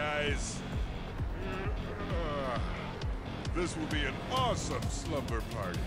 guys. This will be an awesome slumber party.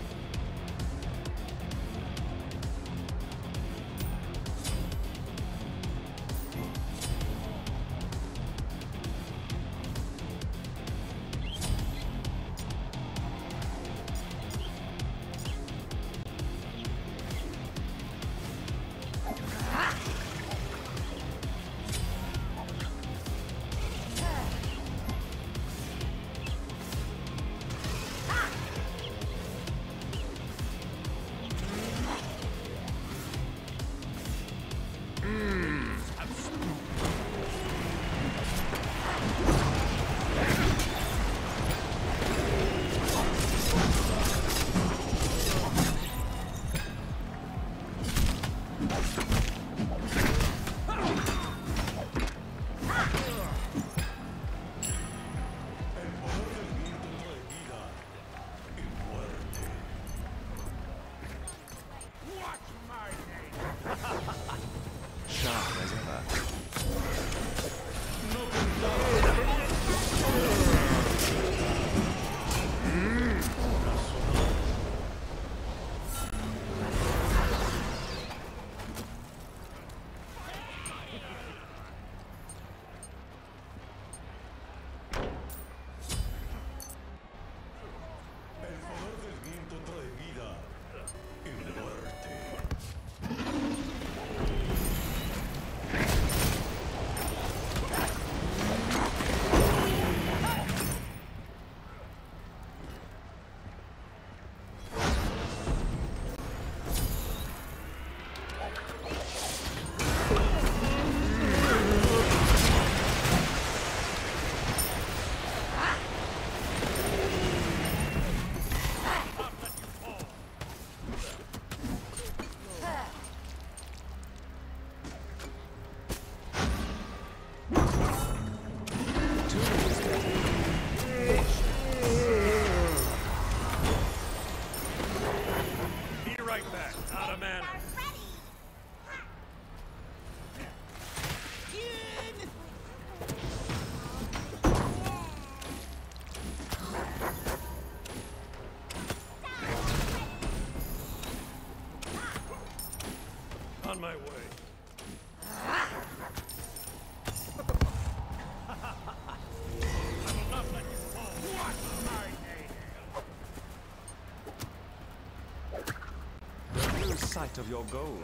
lose sight of your goal.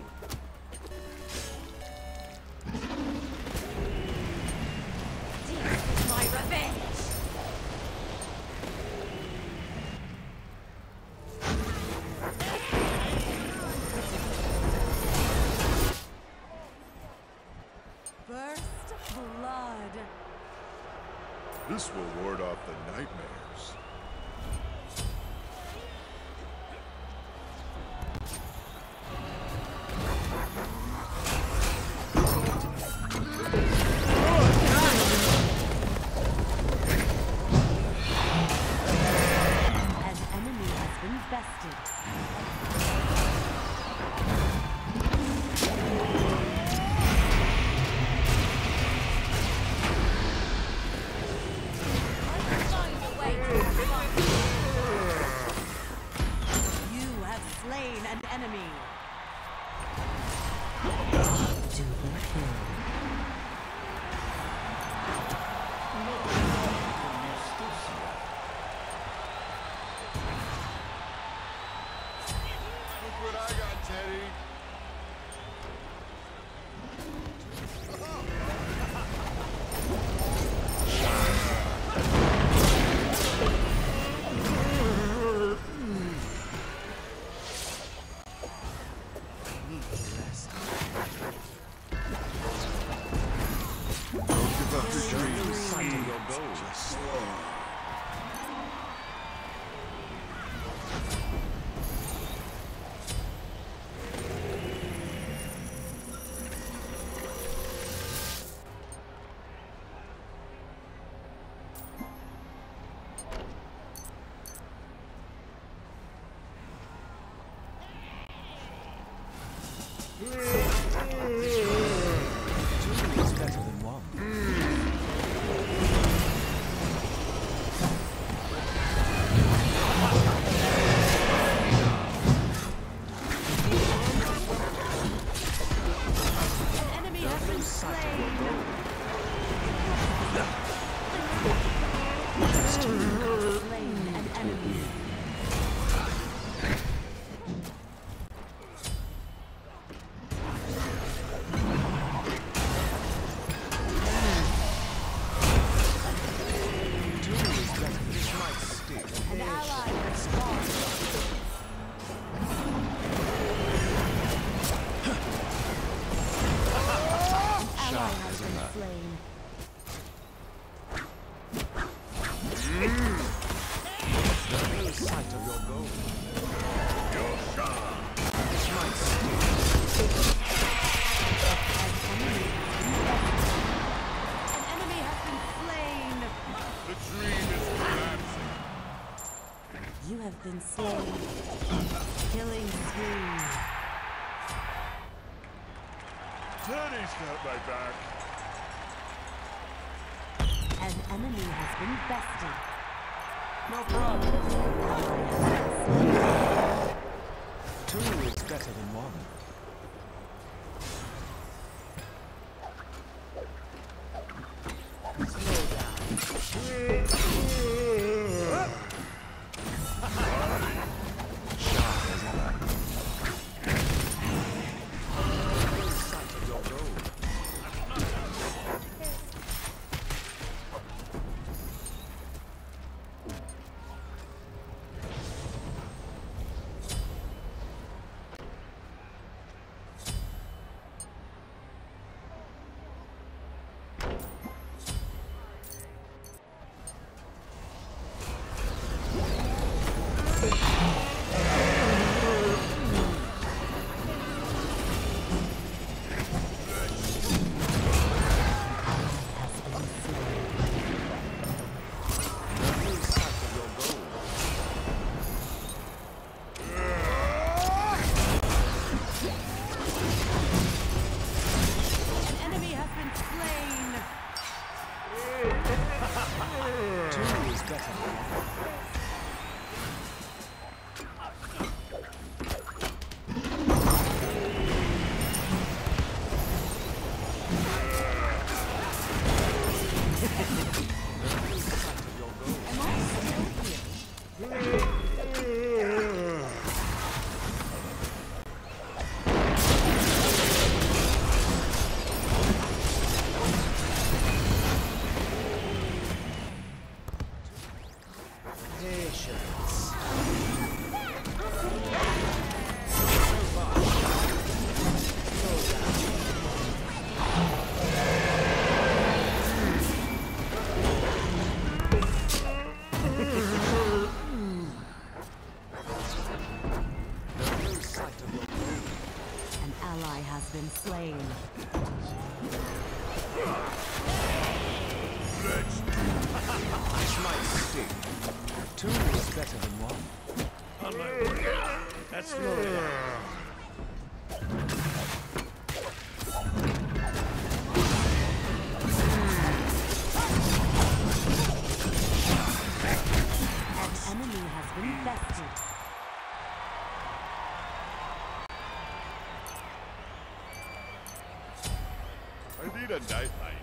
My revenge! Cincinnati Messi. I need a nightlight.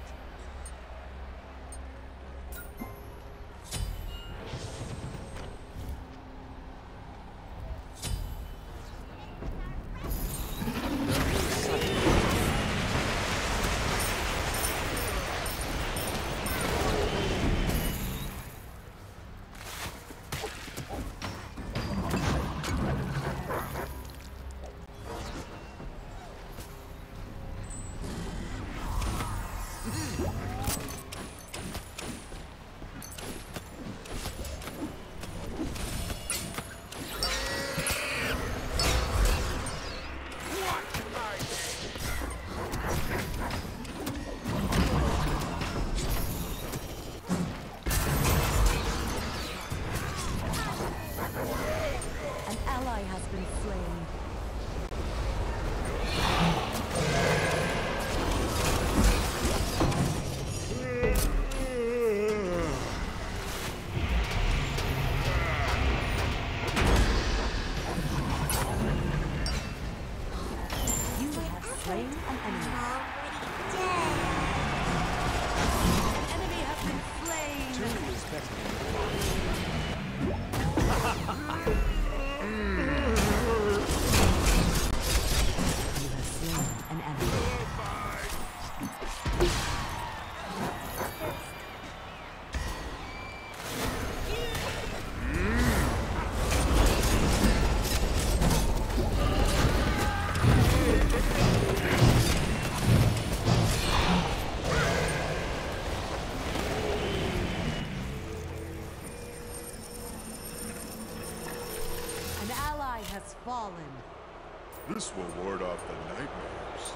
fallen. This will ward off the nightmares.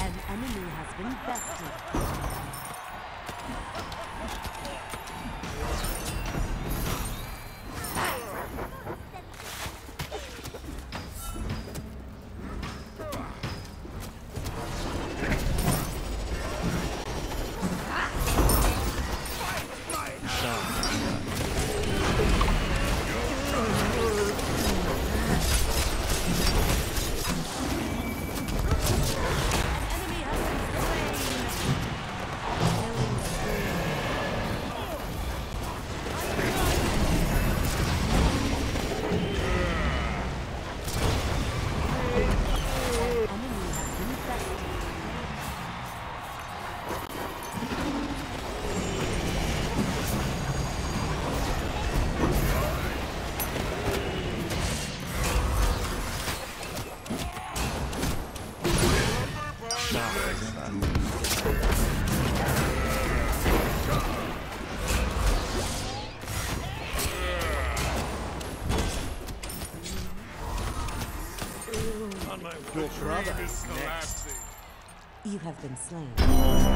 An enemy has been bested. have been slain.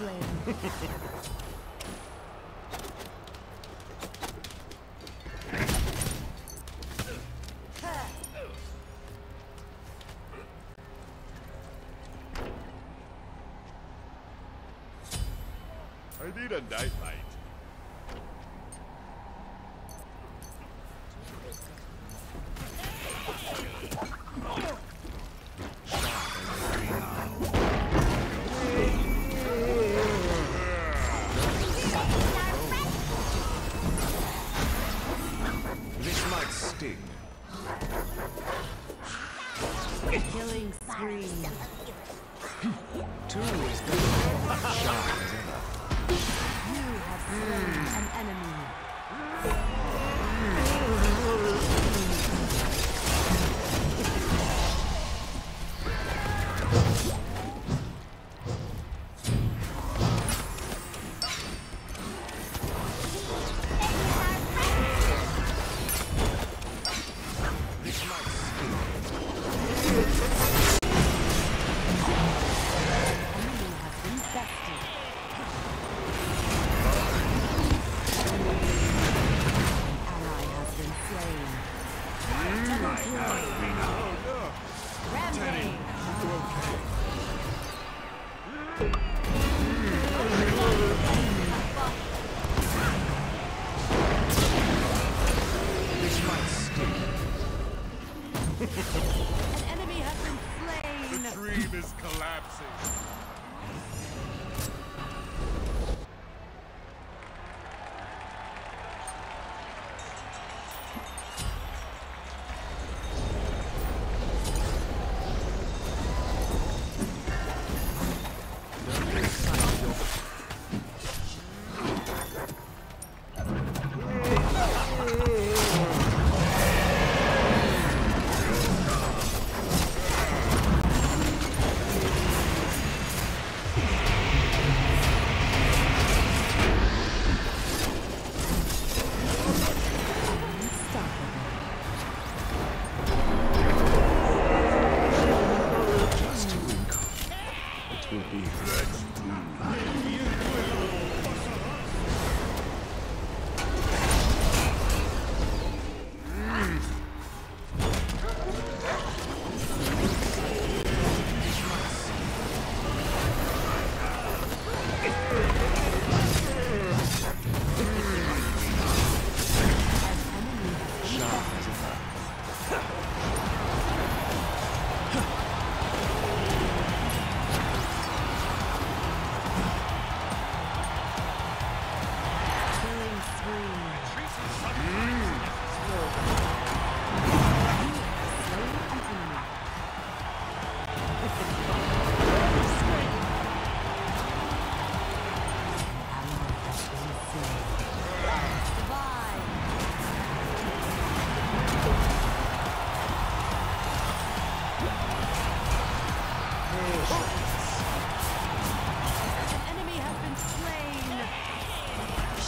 slain. I need a knife. Acting. Killing spree.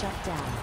Shut down.